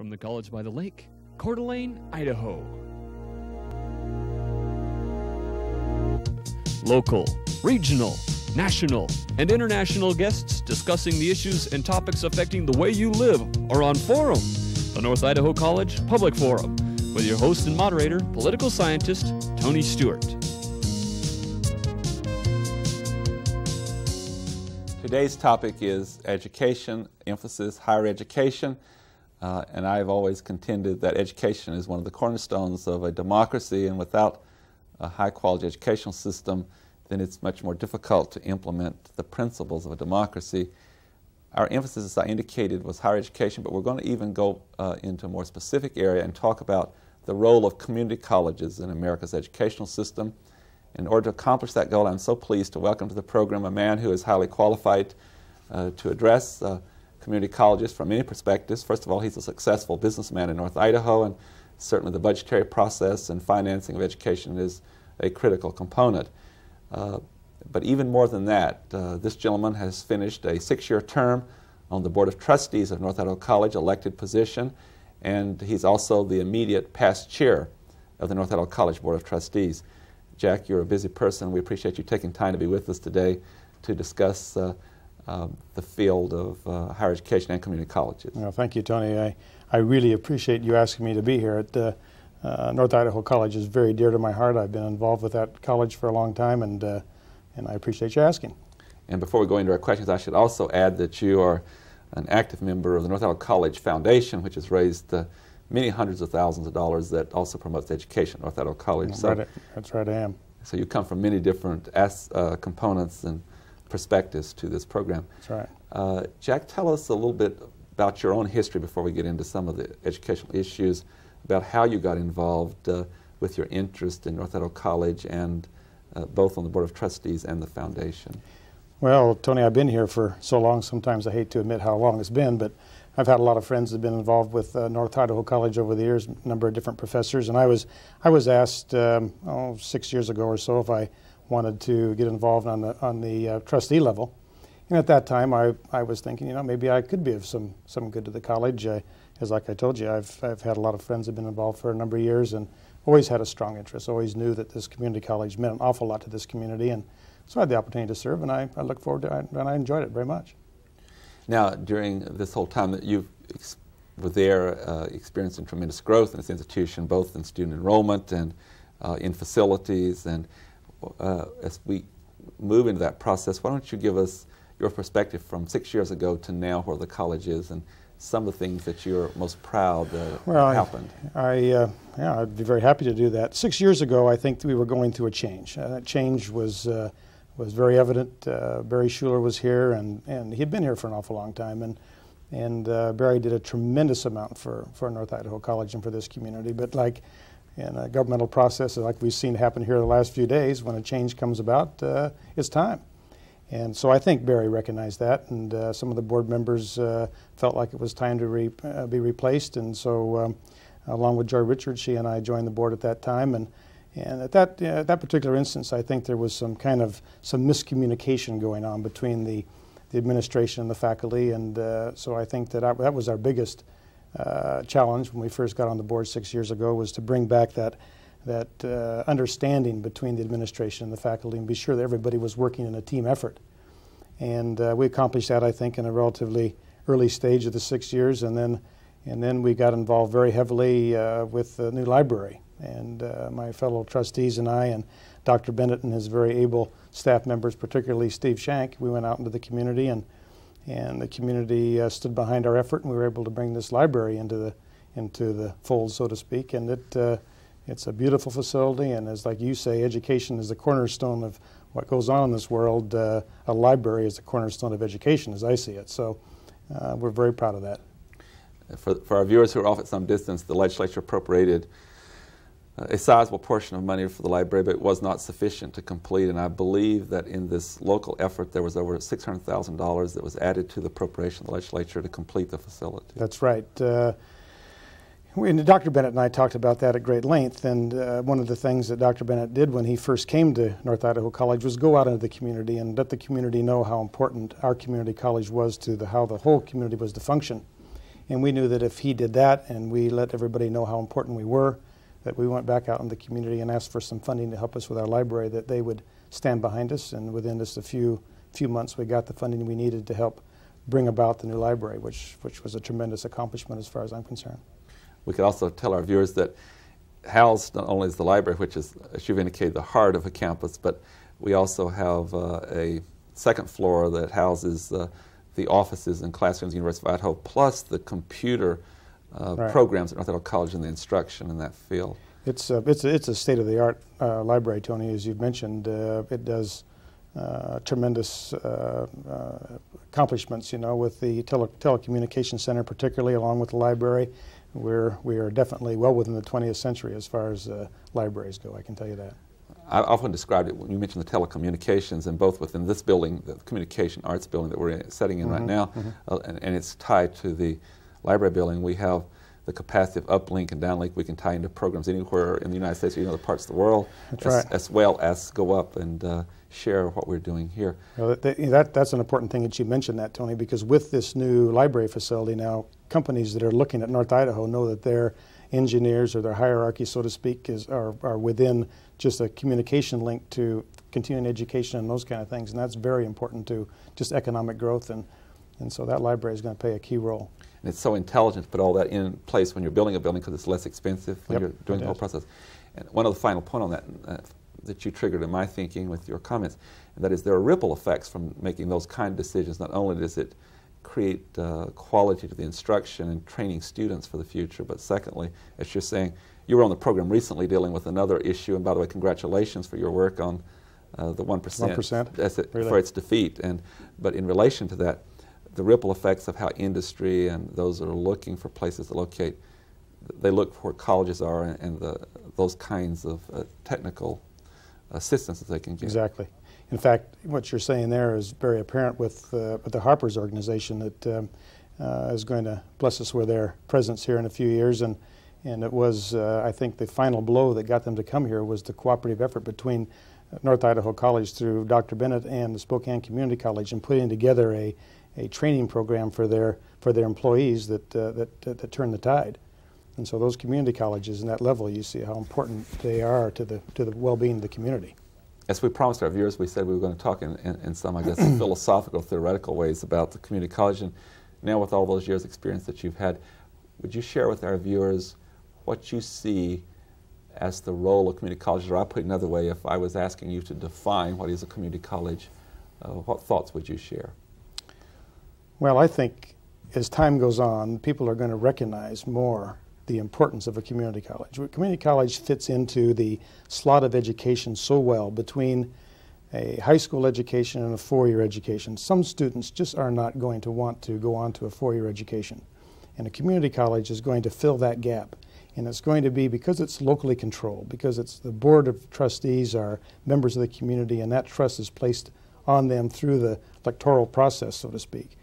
from the College by the Lake, Coeur d'Alene, Idaho. Local, regional, national, and international guests discussing the issues and topics affecting the way you live are on Forum, the North Idaho College Public Forum, with your host and moderator, political scientist Tony Stewart. Today's topic is education, emphasis higher education, uh, and I've always contended that education is one of the cornerstones of a democracy, and without a high quality educational system, then it's much more difficult to implement the principles of a democracy. Our emphasis, as I indicated, was higher education, but we're going to even go uh, into a more specific area and talk about the role of community colleges in America's educational system. In order to accomplish that goal, I'm so pleased to welcome to the program a man who is highly qualified uh, to address uh, community colleges from many perspectives. First of all, he's a successful businessman in North Idaho, and certainly the budgetary process and financing of education is a critical component. Uh, but even more than that, uh, this gentleman has finished a six-year term on the Board of Trustees of North Idaho College, elected position, and he's also the immediate past chair of the North Idaho College Board of Trustees. Jack, you're a busy person. We appreciate you taking time to be with us today to discuss uh, uh, the field of uh, higher education and community colleges. Well, thank you, Tony. I, I really appreciate you asking me to be here. At uh, uh, North Idaho College is very dear to my heart. I've been involved with that college for a long time, and, uh, and I appreciate you asking. And before we go into our questions, I should also add that you are an active member of the North Idaho College Foundation, which has raised many hundreds of thousands of dollars that also promotes education at North Idaho College. So, right, that's right, I am. So you come from many different as, uh, components and perspectives to this program. That's right. Uh, Jack, tell us a little bit about your own history before we get into some of the educational issues, about how you got involved uh, with your interest in North Idaho College and uh, both on the Board of Trustees and the Foundation. Well, Tony, I've been here for so long, sometimes I hate to admit how long it's been, but I've had a lot of friends that have been involved with uh, North Idaho College over the years, a number of different professors, and I was I was asked um, oh, six years ago or so if I wanted to get involved on the on the uh, trustee level, and at that time I, I was thinking, you know, maybe I could be of some some good to the college. I, as like I told you, I've I've had a lot of friends that have been involved for a number of years, and always had a strong interest. Always knew that this community college meant an awful lot to this community, and so I had the opportunity to serve, and I, I look forward to it, and I enjoyed it very much. Now, during this whole time that you were there, uh, experiencing tremendous growth in this institution, both in student enrollment and uh, in facilities. And uh, as we move into that process, why don't you give us your perspective from six years ago to now, where the college is, and some of the things that you're most proud uh, well, happened? I, I uh, yeah, I'd be very happy to do that. Six years ago, I think we were going through a change. Uh, that change was was very evident. Uh, Barry Schuler was here, and, and he'd been here for an awful long time. And, and uh, Barry did a tremendous amount for, for North Idaho College and for this community. But like in a governmental process, like we've seen happen here the last few days, when a change comes about, uh, it's time. And so I think Barry recognized that, and uh, some of the board members uh, felt like it was time to re uh, be replaced. And so, um, along with Joy Richards, she and I joined the board at that time. and and at that, uh, that particular instance, I think there was some kind of some miscommunication going on between the, the administration and the faculty. And uh, so I think that I, that was our biggest uh, challenge when we first got on the board six years ago was to bring back that, that uh, understanding between the administration and the faculty and be sure that everybody was working in a team effort. And uh, we accomplished that, I think, in a relatively early stage of the six years. And then, and then we got involved very heavily uh, with the new library and uh, my fellow trustees and I, and Dr. Bennett and his very able staff members, particularly Steve Shank, we went out into the community, and and the community uh, stood behind our effort, and we were able to bring this library into the into the fold, so to speak. And it uh, it's a beautiful facility, and as like you say, education is the cornerstone of what goes on in this world. Uh, a library is the cornerstone of education, as I see it. So uh, we're very proud of that. For, for our viewers who are off at some distance, the legislature appropriated a sizable portion of money for the library, but it was not sufficient to complete. And I believe that in this local effort, there was over $600,000 that was added to the appropriation of the legislature to complete the facility. That's right. Uh, Dr. Bennett and I talked about that at great length, and uh, one of the things that Dr. Bennett did when he first came to North Idaho College was go out into the community and let the community know how important our community college was to the, how the whole community was to function. And we knew that if he did that and we let everybody know how important we were, that we went back out in the community and asked for some funding to help us with our library, that they would stand behind us. And within just a few few months, we got the funding we needed to help bring about the new library, which which was a tremendous accomplishment as far as I'm concerned. We could also tell our viewers that housed not only is the library, which is, as you've indicated, the heart of a campus, but we also have uh, a second floor that houses uh, the offices and classrooms at the University of Idaho, plus the computer uh, right. programs at North Idaho College and the instruction in that field. It's a, it's a, it's a state-of-the-art uh, library, Tony, as you've mentioned. Uh, it does uh, tremendous accomplishments, you know, with the tele telecommunications center particularly, along with the library. We're, we are definitely well within the 20th century as far as libraries go, I can tell you that. I often described it when you mentioned the telecommunications, and both within this building, the communication arts building that we're setting in mm -hmm, right now, mm -hmm. uh, and, and, it's tied to the library building. We have the capacity of uplink and downlink. We can tie into programs anywhere in the United States or other parts of the world, as, right. as, well as go up and uh, share what we're doing here. Well, that, that, that's an important thing that you mentioned that, Tony, because with this new library facility now, companies that are looking at North Idaho know that their engineers or their hierarchy, so to speak, is, are, are within just a communication link to continuing education and those kind of things. And that's very important to just economic growth. And, and so that library is going to play a key role. And it's so intelligent to put all that in place when you're building a building because it's less expensive when yep, you're doing the whole process. And one of the final point on that uh, that you triggered in my thinking with your comments, and that is there are ripple effects from making those kind of decisions. Not only does it create uh, quality to the instruction and training students for the future, but secondly, as you're saying, you were on the program recently dealing with another issue, and by the way, congratulations for your work on uh, the 1%, 1%? It, really? for its defeat. And, but in relation to that, the ripple effects of how industry and those that are looking for places to locate, they look for where colleges are and, and the, those kinds of uh, technical assistance that they can get. Exactly. In fact, what you're saying there is very apparent with, uh, with the Harper's organization that um, uh, is going to bless us with their presence here in a few years. And and it was, uh, I think, the final blow that got them to come here was the cooperative effort between North Idaho College through Dr. Bennett and the Spokane Community College in putting together a, a training program for their, for their employees that, uh, that, that, that turned the tide. And so those community colleges and that level, you see how important they are to the, to the well-being of the community. As we promised our viewers, we said we were going to talk in, in, in some, I guess, philosophical, theoretical ways about the community college. And now with all those years' experience that you've had, would you share with our viewers what you see as the role of community colleges, or I'll put it another way, if I was asking you to define what is a community college, uh, what thoughts would you share? Well, I think as time goes on, people are going to recognize more the importance of a community college. A community college fits into the slot of education so well between a high school education and a four-year education. Some students just are not going to want to go on to a four-year education. And a community college is going to fill that gap. And it's going to be because it's locally controlled, because it's the board of trustees are members of the community, and that trust is placed on them through the electoral process, so to speak.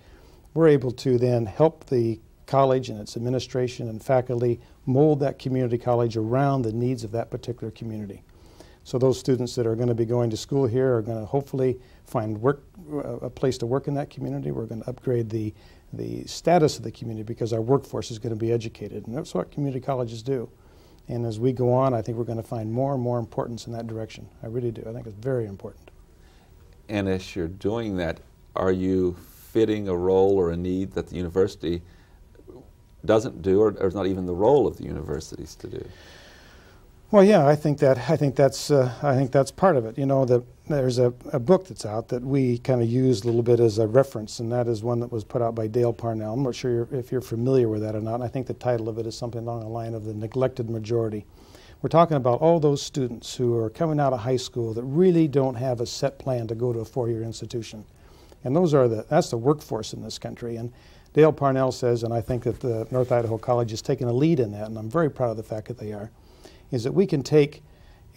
We're able to then help the college and its administration and faculty mold that community college around the needs of that particular community. So those students that are going to be going to school here are going to hopefully find work, uh, a place to work in that community. We're going to upgrade the the status of the community because our workforce is going to be educated. And that's what community colleges do. And as we go on, I think we're going to find more and more importance in that direction. I really do. I think it's very important. And as you're doing that, are you fitting a role or a need that the university doesn't do or, or is not even the role of the universities to do? Well, yeah, I think that I think that's uh, I think that's part of it. You know, the, there's a, a book that's out that we kind of use a little bit as a reference, and that is one that was put out by Dale Parnell. I'm not sure you're, if you're familiar with that or not. And I think the title of it is something along the line of the neglected majority. We're talking about all those students who are coming out of high school that really don't have a set plan to go to a four-year institution, and those are the that's the workforce in this country. And Dale Parnell says, and I think that the North Idaho College is taking a lead in that, and I'm very proud of the fact that they are is that we can take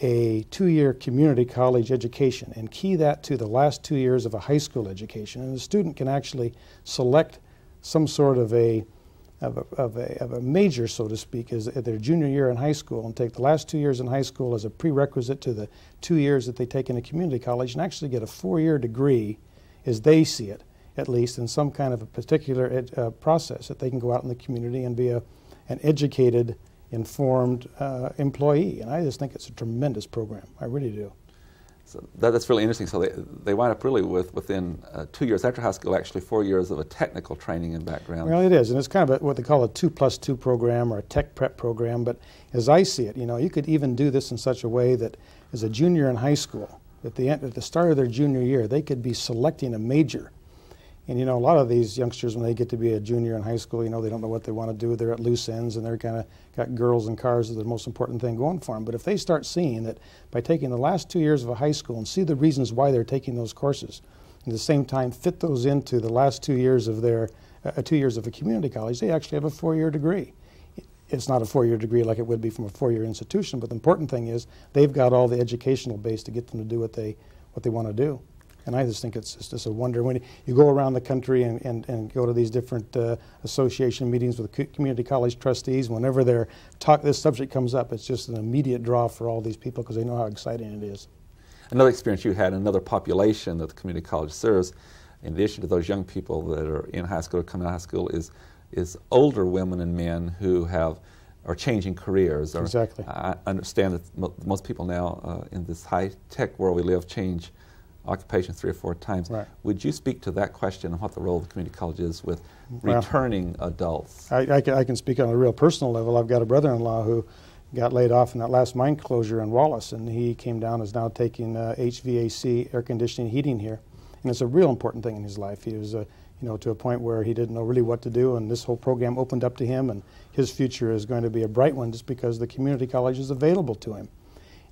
a two-year community college education and key that to the last two years of a high school education. And the student can actually select some sort of a, of a, of a, of a major, so to speak, as at their junior year in high school and take the last two years in high school as a prerequisite to the two years that they take in a community college and actually get a four-year degree as they see it at least, in some kind of a particular ed, uh, process that they can go out in the community and be a, an educated, informed uh, employee. And I just think it's a tremendous program. I really do. So that, that's really interesting. So they, they wind up really with within uh, two years after high school, actually four years of a technical training and background. Well, it is, and it's kind of a, what they call a two plus two program or a tech prep program. But as I see it, you know, you could even do this in such a way that as a junior in high school, at the end, at the start of their junior year, they could be selecting a major and you know, a lot of these youngsters, when they get to be a junior in high school, you know, they don't know what they want to do. They're at loose ends, and they're kind of got girls and cars as the most important thing going for them. But if they start seeing that by taking the last two years of a high school and see the reasons why they're taking those courses, and at the same time fit those into the last two years of their uh, two years of a community college, they actually have a four-year degree. It's not a four-year degree like it would be from a four-year institution, but the important thing is they've got all the educational base to get them to do what they what they want to do. And I just think it's, it's just a wonder. When you go around the country and, and, and go to these different uh, association meetings with community college trustees, whenever they're talk, this subject comes up, it's just an immediate draw for all these people because they know how exciting it is. Another experience you had, another population that the community college serves, in addition to those young people that are in high school or coming out of high school, is, is older women and men who have are changing careers. Or, exactly. I understand that most people now uh, in this high tech world we live change occupation three or four times. Right. Would you speak to that question and what the role of the community college is with well, returning adults? I, I, can, I, can, speak on a real personal level. I've got a brother-in-law who got laid off in that last mine closure in Wallace, and he came down is now taking uh, HVAC air conditioning heating here, and it's a real important thing in his life. He was, uh, you know, to a point where he didn't know really what to do, and this whole program opened up to him, and his future is going to be a bright one just because the community college is available to him.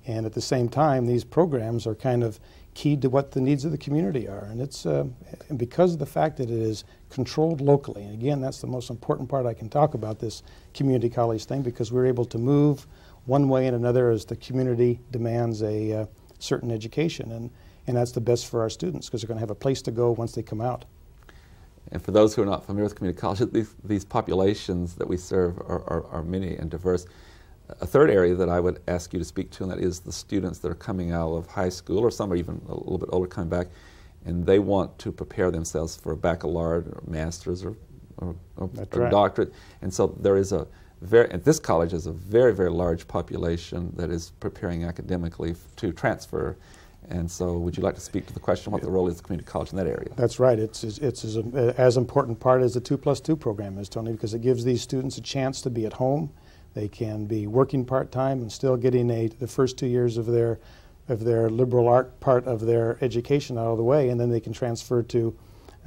And at the same time, these programs are kind of keyed to what the needs of the community are. And it's uh, and because of the fact that it is controlled locally. And again, that's the most important part I can talk about this community college thing because we're able to move one way and another as the community demands a uh, certain education. And, and that's the best for our students because they're going to have a place to go once they come out. And for those who are not familiar with community colleges, these, these populations that we serve are, are, are many and diverse. A third area that I would ask you to speak to, and that is the students that are coming out of high school, or some are even a little bit older coming back, and they want to prepare themselves for a baccalaureate or master's or, or, or, or right. doctorate. And so there is a very, at this college is a very, very large population that is preparing academically to transfer. And so, would you like to speak to the question what the role is of community college in that area? That's right. It's, it's, it's as, as important part as the 2 plus 2 program is, Tony, because it gives these students a chance to be at home they can be working part-time and still getting a, the first two years of their, of their liberal art part of their education out of the way, and then they can transfer to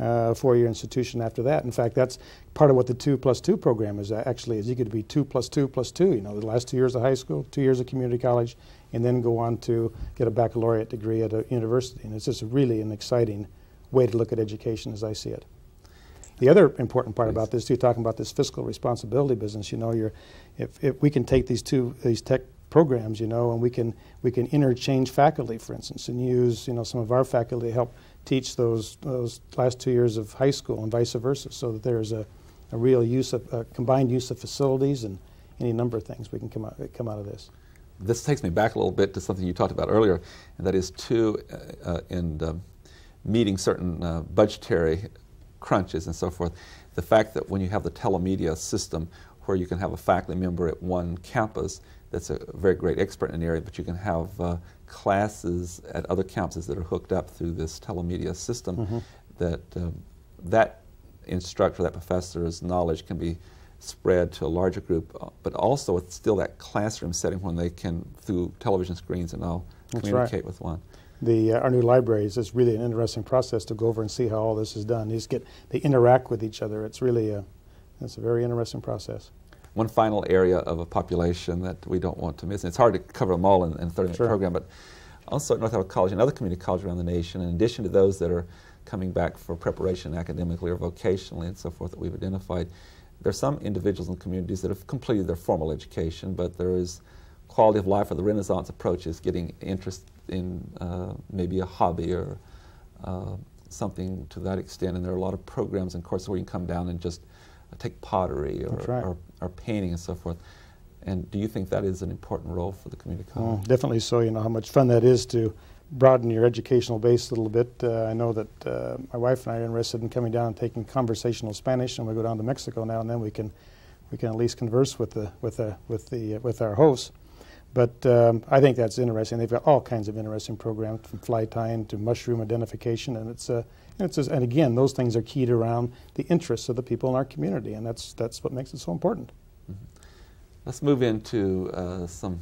uh, a four-year institution after that. In fact, that's part of what the two plus two program is actually is you could be two plus two plus two. You know, the last two years of high school, two years of community college, and then go on to get a baccalaureate degree at a university. And it's just really an exciting way to look at education as I see it. The other important part Please. about this, too, talking about this fiscal responsibility business, you know, you're, if, if we can take these two these tech programs, you know, and we can we can interchange faculty, for instance, and use you know some of our faculty to help teach those those last two years of high school and vice versa, so that there's a, a real use of a combined use of facilities and any number of things we can come out come out of this. This takes me back a little bit to something you talked about earlier, and that is to uh, uh, in um, meeting certain uh, budgetary crunches and so forth. The fact that when you have the telemedia system where you can have a faculty member at one campus that's a very great expert in an area, but you can have uh, classes at other campuses that are hooked up through this telemedia system, mm-hmm. that um, that instructor, that professor's knowledge can be spread to a larger group, uh, but also it's still that classroom setting when they can, through television screens and all, communicate right. with one the uh, our new libraries is really an interesting process to go over and see how all this is done. These get they interact with each other. It's really a it's a very interesting process. One final area of a population that we don't want to miss, and it's hard to cover them all in, in a 30 minute sure. program, but also at North Idaho College and other community colleges around the nation, in addition to those that are coming back for preparation academically or vocationally and so forth that we've identified, there are some individuals and communities that have completed their formal education, but there is quality of life or the Renaissance approach is getting interest in uh, maybe a hobby or uh, something to that extent. And there are a lot of programs and courses where you can come down and just take pottery or, right. or, or, painting and so forth. And do you think that is an important role for the community college? definitely so. You know how much fun that is to broaden your educational base a little bit. Uh, I know that uh, my wife and I are interested in coming down and taking conversational Spanish, and we go down to Mexico now and then. We can we can at least converse with the with the with the with our hosts. But um, I think that's interesting. They've got all kinds of interesting programs from fly tying to mushroom identification, and it's uh, and, it's and again those things are keyed around the interests of the people in our community, and that's that's what makes it so important. Mm -hmm. Let's move into uh, some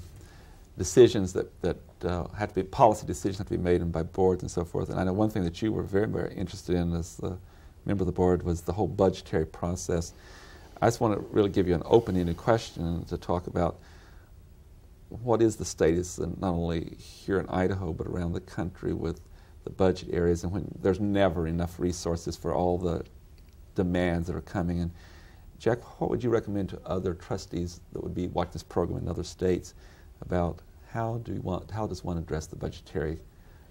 decisions that that uh, have to be policy decisions have to be made and by boards and so forth. And I know one thing that you were very very interested in as a member of the board was the whole budgetary process. I just want to really give you an open-ended question to talk about what is the status, not only here in Idaho, but around the country with the budget areas and when there's never enough resources for all the demands that are coming in. Jack, what would you recommend to other trustees that would be watching this program in other states about how do you want, how does one address the budgetary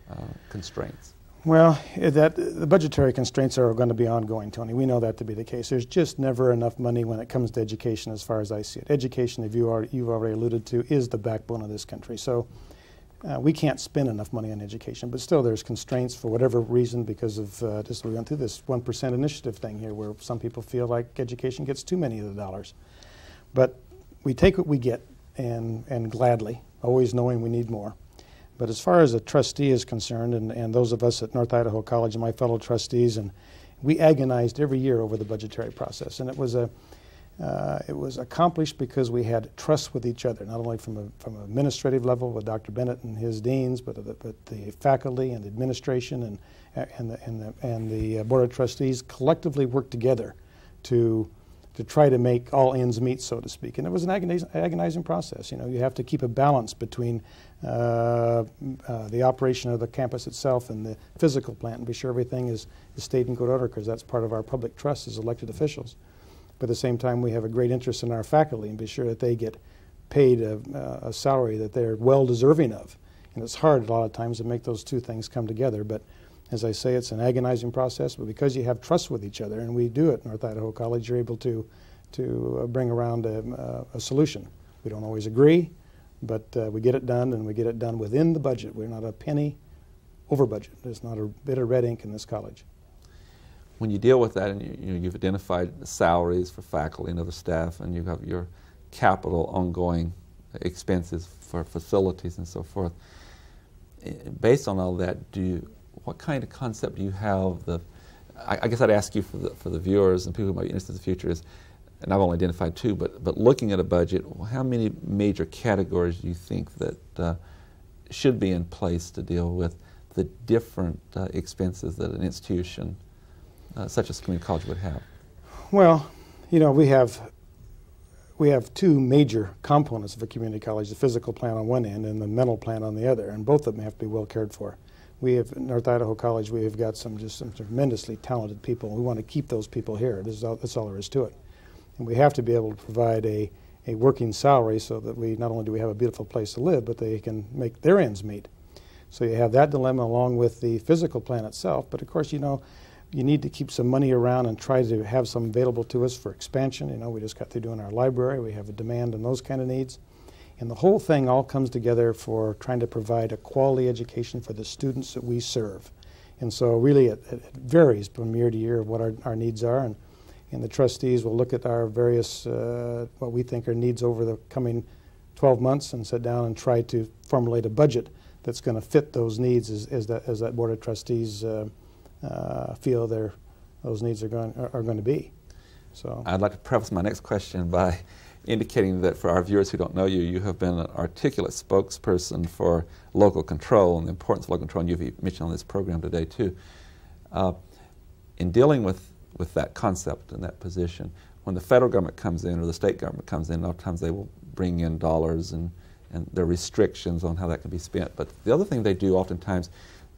uh, constraints? Well, that the budgetary constraints are going to be ongoing, Tony. We know that to be the case. There's just never enough money when it comes to education, as far as I see it. Education, if you are you've already alluded to, is the backbone of this country. So uh, we can't spend enough money on education, but still, there's constraints for whatever reason because of uh, just we went through this one percent initiative thing here, where some people feel like education gets too many of the dollars. But we take what we get, and and gladly, always knowing we need more. But as far as a trustee is concerned, and, and those of us at North Idaho College and my fellow trustees, and we agonized every year over the budgetary process, and it was a uh, it was accomplished because we had trust with each other, not only from a from an administrative level with Dr. Bennett and his deans, but the, but the faculty and the administration and and the and the, and the board of trustees collectively worked together to to try to make all ends meet, so to speak. And it was an agonizing, agonizing process. You know, you have to keep a balance between uh, uh, the operation of the campus itself and the physical plant and be sure everything is, is stayed in good order because that's part of our public trust as elected officials. But at the same time, we have a great interest in our faculty and be sure that they get paid a, a salary that they're well deserving of. And it's hard a lot of times to make those two things come together. But as I say, it's an agonizing process, but because you have trust with each other, and we do at North Idaho College, you're able to, to uh, bring around a, uh, a solution. We don't always agree, but uh, we get it done, and we get it done within the budget. We're not a penny over budget. There's not a bit of red ink in this college. When you deal with that, and you, you know, you've identified salaries for faculty and other staff, and you have your capital ongoing expenses for facilities and so forth, eh, based on all that, do you what kind of concept do you have? The, I, I, guess I'd ask you for the, for the viewers and people who might be interested in the future is, and I've only identified two, but, but looking at a budget, how many major categories do you think that uh, should be in place to deal with the different uh, expenses that an institution uh, such as community college would have? Well, you know, we have we have two major components of a community college: the physical plan on one end and the mental plan on the other, and both of them have to be well cared for we have North Idaho College. We have got some just some tremendously talented people. We want to keep those people here. This is all, that's all there is to it. And we have to be able to provide a, a working salary so that we not only do we have a beautiful place to live, but they can make their ends meet. So you have that dilemma along with the physical plan itself. But of course, you know, you need to keep some money around and try to have some available to us for expansion. You know, we just got through doing our library. We have a demand and those kind of needs. And the whole thing all comes together for trying to provide a quality education for the students that we serve. And so really it, it varies from year to year of what our, our needs are. And, and the trustees will look at our various, uh, what we think are needs over the coming 12 months and sit down and try to formulate a budget that's going to fit those needs as, as, that, as that board of trustees uh, uh, feel their, those needs are going, are, are going to be. So I'd like to preface my next question by indicating that for our viewers who don't know you, you have been an articulate spokesperson for local control and the importance of local control, and you've mentioned on this program today too. Uh, in dealing with, with that concept and that position, when the federal government comes in or the state government comes in, oftentimes they will bring in dollars and, and there are restrictions on how that can be spent. But the other thing they do oftentimes,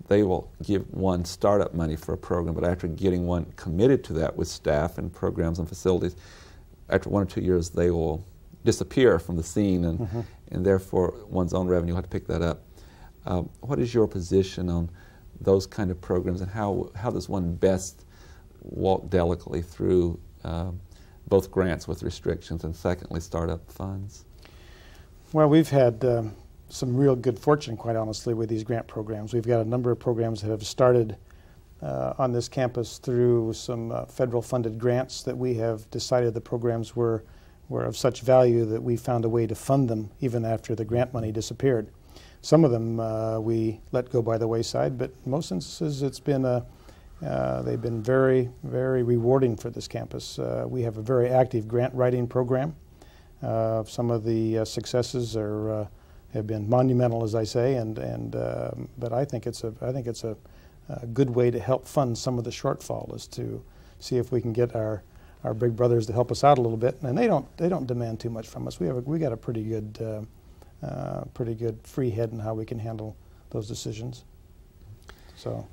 they will give one startup money for a program, but after getting one committed to that with staff and programs and facilities, after one or two years, they will disappear from the scene, and, mm-hmm. and therefore one's own revenue will have to pick that up. Um, what is your position on those kind of programs, and how, how does one best walk delicately through uh, both grants with restrictions and secondly, startup funds? Well, we've had um, some real good fortune, quite honestly, with these grant programs. We've got a number of programs that have started uh, on this campus through some uh, federal funded grants that we have decided the programs were, were of such value that we found a way to fund them even after the grant money disappeared. Some of them uh, we let go by the wayside, but in most instances it's been a, uh, they've been very, very rewarding for this campus. Uh, we have a very active grant writing program. Uh, some of the successes are have been monumental, as I say, and and um, but I think it's a I think it's a, a, good way to help fund some of the shortfall is to see if we can get our our big brothers to help us out a little bit, and they don't they don't demand too much from us. We have a, we got a pretty good uh, uh, pretty good free head in how we can handle those decisions. So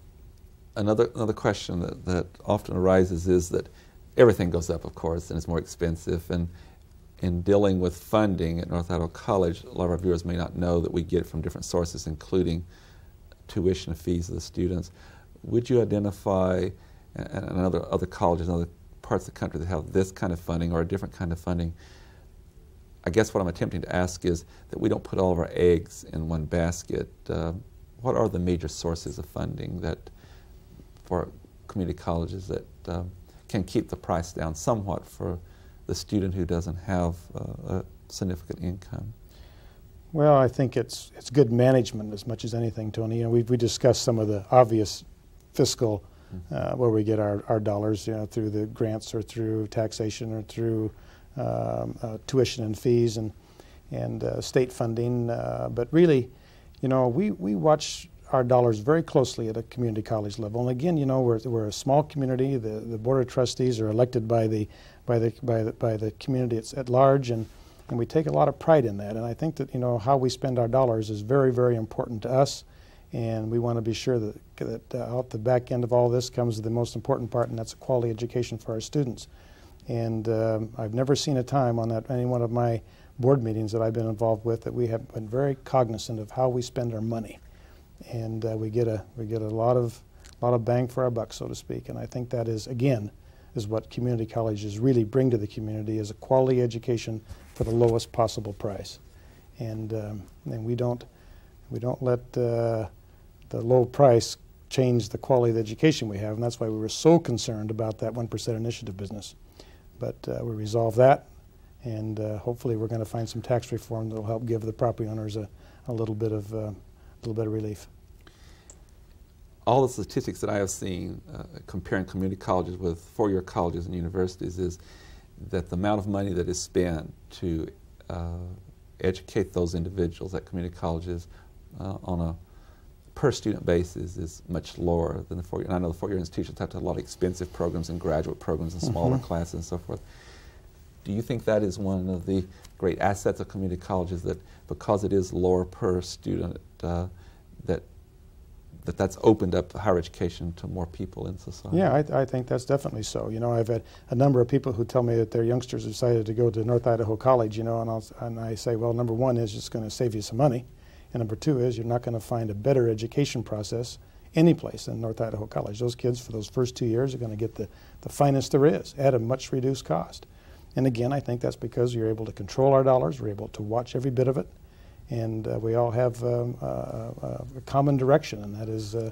another another question that, that often arises is that everything goes up, of course, and it's more expensive and in dealing with funding at North Idaho College, a lot of our viewers may not know that we get it from different sources, including tuition fees of the students. Would you identify, and other, other colleges other parts of the country that have this kind of funding or a different kind of funding? I guess what I'm attempting to ask is that we don't put all of our eggs in one basket. Uh, what are the major sources of funding that for community colleges that uh, can keep the price down somewhat for the student who doesn't have uh, a significant income? Well, I think it's it's good management as much as anything, Tony. You know, we we discussed some of the obvious fiscal mm-hmm. uh, where we get our, our dollars, you know, through the grants or through taxation or through um, uh, tuition and fees and and uh, state funding. Uh, but really, you know, we we watch our dollars very closely at a community college level. And again, you know, we're, we're a small community. The, the board of trustees are elected by the, by the, by the, by the community at large, and, and we take a lot of pride in that. And I think that, you know, how we spend our dollars is very, very important to us. And we want to be sure that, that uh, out the back end of all this comes the most important part, and that's a quality education for our students. And um, I've never seen a time on that any one of my board meetings that I've been involved with that we have been very cognizant of how we spend our money and uh, we get a we get a lot of lot of bang for our buck, so to speak. And I think that is again is what community colleges really bring to the community is a quality education for the lowest possible price, and um, and we don't we don't let uh, the low price change the quality of the education we have, and that's why we were so concerned about that one percent initiative business. But uh, we resolved that, and uh, hopefully we're going to find some tax reform that will help give the property owners a, a little bit of uh, little bit of relief. All the statistics that I have seen uh, comparing community colleges with four-year colleges and universities is that the amount of money that is spent to uh, educate those individuals at community colleges uh, on a per student basis is much lower than the four-year. And I know the four-year institutions have to have a lot of expensive programs and graduate programs and smaller mm -hmm. classes and so forth. Do you think that is one of the great assets of community colleges that because it is lower per student, uh, that that that's opened up higher education to more people in society? Yeah, I, I, think that's definitely so. You know, I've had a number of people who tell me that their youngsters decided to go to North Idaho College, you know, and, I'll, and I say, well, number one is it's going to save you some money, and number two is you're not going to find a better education process any place than North Idaho College. Those kids for those first two years are going to get the, the finest there is at a much reduced cost. And again, I think that's because you're able to control our dollars, we're able to watch every bit of it, and uh, we all have um, a common direction, and that is uh,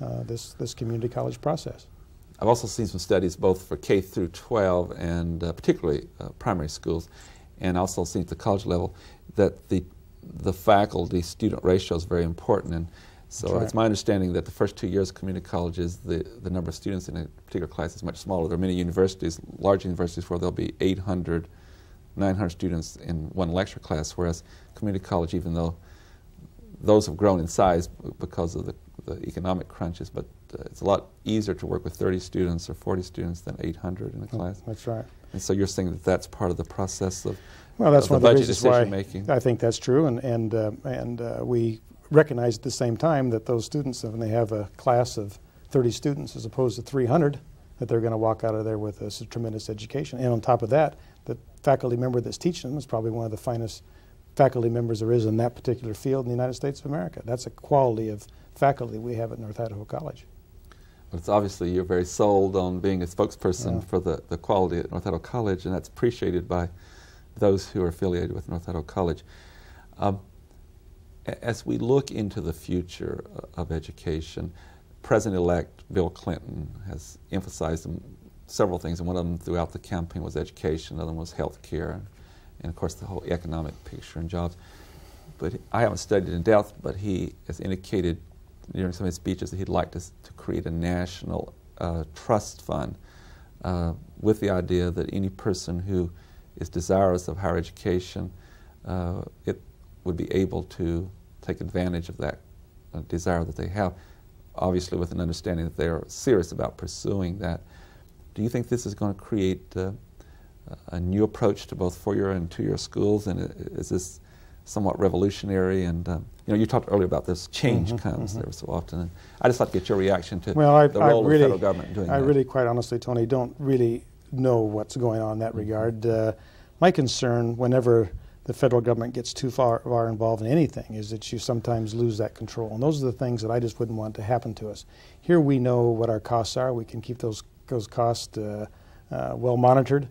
uh, this, this community college process. I've also seen some studies both for K through 12 and particularly primary schools, and also seen at the college level that the the faculty student ratio is very important. And so right. it's my understanding that the first two years of community colleges, the, the number of students in a particular class is much smaller. There are many universities, large universities, where there'll be 800, 900 students in one lecture class, whereas community college, even though those have grown in size because of the, the economic crunches, but uh, it's a lot easier to work with 30 students or 40 students than 800 in a class. That's right. And so you're saying that that's part of the process of well, that's of one the of the reasons why making. I think that's true, and and uh, and uh, we recognize at the same time that those students, when they have a class of 30 students as opposed to 300, that they're going to walk out of there with a tremendous education. And on top of that, faculty member that's teaching them is probably one of the finest faculty members there is in that particular field in the United States of America. That's a quality of faculty we have at North Idaho College. But it's obviously you're very sold on being a spokesperson yeah. for the, the quality at North Idaho College, and that's appreciated by those who are affiliated with North Idaho College. Um, As we look into the future of education, President-elect Bill Clinton has emphasized several things, and one of them throughout the campaign was education, another one was health care, and, and of course the whole economic picture and jobs. But I haven't studied in depth, but he has indicated during some of his speeches that he'd like to, to create a national uh, trust fund uh, with the idea that any person who is desirous of higher education, uh, it would be able to take advantage of that uh, desire that they have, obviously with an understanding that they are serious about pursuing that. Do you think this is going to create uh, a new approach to both four-year and two-year schools, and is this somewhat revolutionary. And um, you know, you talked earlier about this change mm-hmm, comes mm-hmm. there so often. And I just like to get your reaction to well, I, the role I really, of the federal government doing I that. really, quite honestly, Tony, don't really know what's going on in that mm-hmm. regard. Uh, my concern, whenever the federal government gets too far, far, involved in anything, is that you sometimes lose that control. And those are the things that I just wouldn't want to happen to us. Here we know what our costs are. We can keep those those costs uh, uh, well monitored.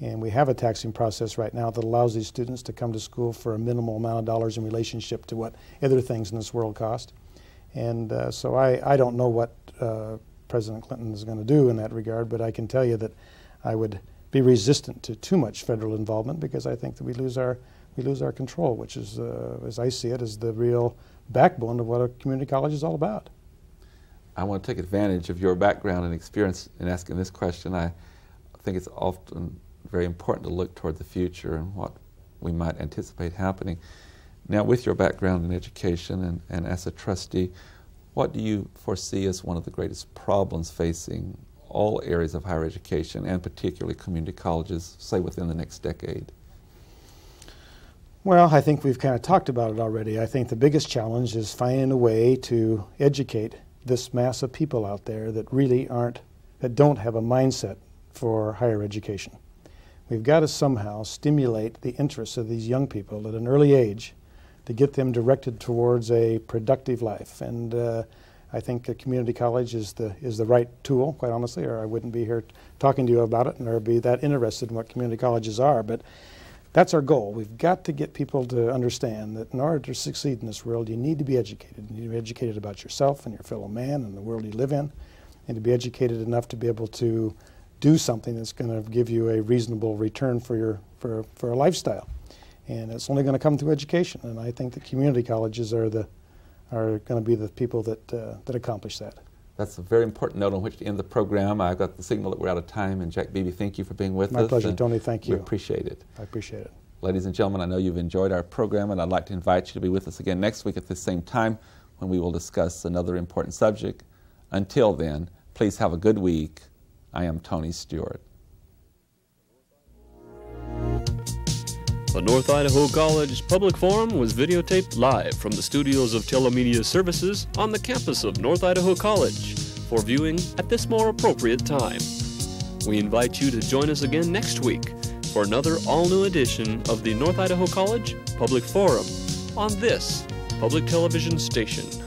And we have a taxing process right now that allows these students to come to school for a minimal amount of dollars in relationship to what other things in this world cost. And uh, so I, I don't know what uh, President Clinton is going to do in that regard, but I can tell you that I would be resistant to too much federal involvement because I think that we lose our, we lose our control, which is, uh, as I see it, is the real backbone of what a community college is all about. I want to take advantage of your background and experience in asking this question. I think it's often very important to look toward the future and what we might anticipate happening. Now, with your background in education and, and as a trustee, what do you foresee as one of the greatest problems facing all areas of higher education and particularly community colleges, say within the next decade? Well, I think we've kind of talked about it already. I think the biggest challenge is finding a way to educate this mass of people out there that really aren't, that don't have a mindset for higher education. We've got to somehow stimulate the interests of these young people at an early age to get them directed towards a productive life. And uh, I think a community college is the is the right tool, quite honestly, or I wouldn't be here talking to you about it, nor be that interested in what community colleges are. But that's our goal. We've got to get people to understand that in order to succeed in this world, you need to be educated. You need to be educated about yourself and your fellow man and the world you live in, and to be educated enough to be able to do something that's going to give you a reasonable return for your for, for a lifestyle. And it's only going to come through education. And I think the community colleges are the are going to be the people that uh, that accomplish that. That's a very important note on which to end the program. I've got the signal that we're out of time. And Jack Beebe, thank you for being with My us. My pleasure, Tony. Thank you. We appreciate it. I appreciate it. Ladies and gentlemen, I know you've enjoyed our program, and I'd like to invite you to be with us again next week at the same time when we will discuss another important subject. Until then, please have a good week. I am Tony Stewart. The North Idaho College Public Forum was videotaped live from the studios of Telemedia Services on the campus of North Idaho College for viewing at this more appropriate time. We invite you to join us again next week for another all new edition of the North Idaho College Public Forum on this public television station.